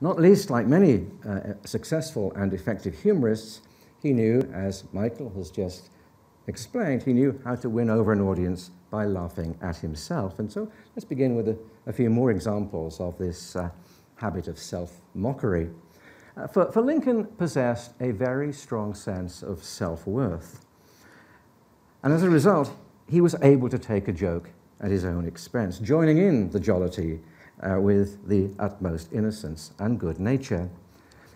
Not least, like many uh, successful and effective humorists, he knew, as Michael has just explained, he knew how to win over an audience by laughing at himself. And so let's begin with a, a few more examples of this uh, habit of self mockery. Uh, for, for Lincoln possessed a very strong sense of self worth. And as a result, he was able to take a joke at his own expense, joining in the jollity uh, with the utmost innocence and good nature.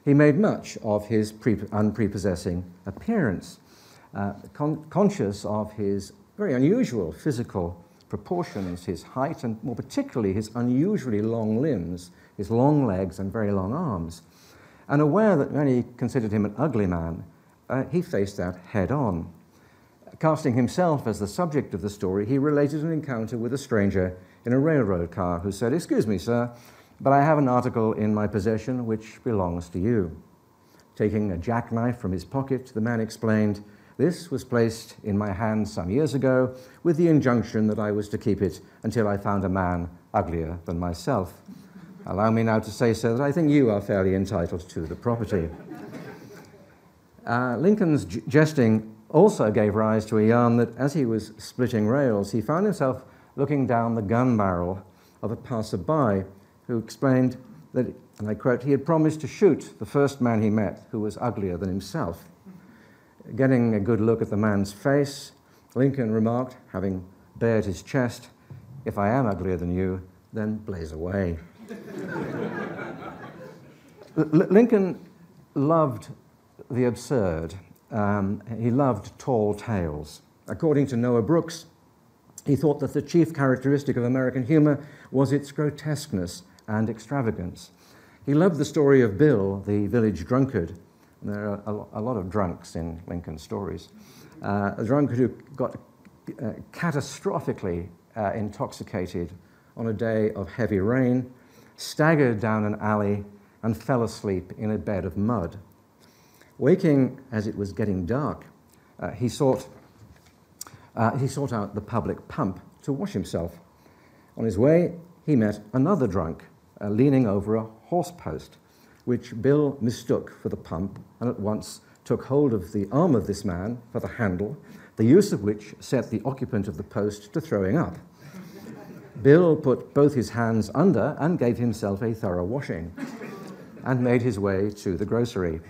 He made much of his pre- unprepossessing appearance, uh, con- conscious of his very unusual physical proportions, his height, and more particularly his unusually long limbs, his long legs and very long arms. And aware that many considered him an ugly man, uh, he faced that head on. Casting himself as the subject of the story, he related an encounter with a stranger in a railroad car who said, Excuse me, sir, but I have an article in my possession which belongs to you. Taking a jackknife from his pocket, the man explained, This was placed in my hand some years ago with the injunction that I was to keep it until I found a man uglier than myself. Allow me now to say, sir, that I think you are fairly entitled to the property. Uh, Lincoln's jesting also gave rise to a yarn that as he was splitting rails, he found himself looking down the gun barrel of a passerby who explained that, and I quote, he had promised to shoot the first man he met who was uglier than himself. Getting a good look at the man's face, Lincoln remarked, having bared his chest, If I am uglier than you, then blaze away. Lincoln loved the absurd. Um, he loved tall tales. According to Noah Brooks, he thought that the chief characteristic of American humor was its grotesqueness and extravagance. He loved the story of Bill, the village drunkard. There are a, lot of drunks in Lincoln's stories. Uh, a drunkard who got uh, catastrophically uh, intoxicated on a day of heavy rain, staggered down an alley, and fell asleep in a bed of mud. Waking as it was getting dark, uh, he sought uh, he sought out the public pump to wash himself. On his way, he met another drunk uh, leaning over a horse post, which Bill mistook for the pump and at once took hold of the arm of this man for the handle, the use of which set the occupant of the post to throwing up. Bill put both his hands under and gave himself a thorough washing and made his way to the grocery.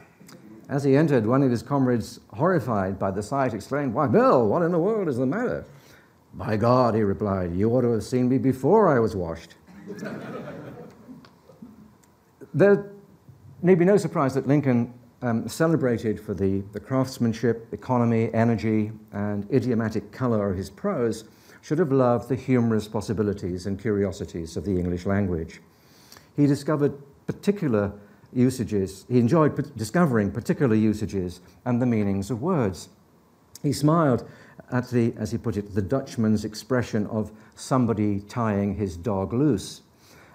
As he entered, one of his comrades, horrified by the sight, exclaimed, Why, Bill, what in the world is the matter? By God, he replied, you ought to have seen me before I was washed. there need be no surprise that Lincoln um, celebrated for the, the craftsmanship, economy, energy, and idiomatic color of his prose, should have loved the humorous possibilities and curiosities of the English language. He discovered particular usages. He enjoyed discovering particular usages and the meanings of words. He smiled at the, as he put it, the Dutchman's expression of somebody tying his dog loose.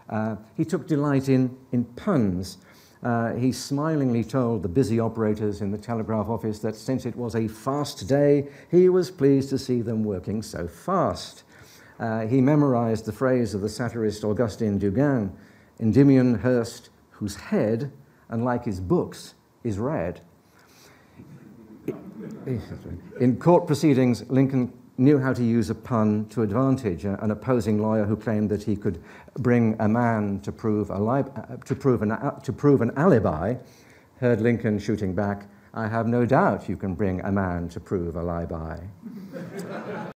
Uh, he took delight in, in puns. Uh, he smilingly told the busy operators in the telegraph office that since it was a fast day, he was pleased to see them working so fast. Uh, he memorized the phrase of the satirist Augustin Duganne, Endymion Hirst whose head, unlike his books, is red. In court proceedings, Lincoln knew how to use a pun to advantage. An opposing lawyer who claimed that he could bring a man to prove, a li- uh, to prove, an, uh, to prove an alibi heard Lincoln shooting back, I have no doubt you can bring a man to prove a alibi.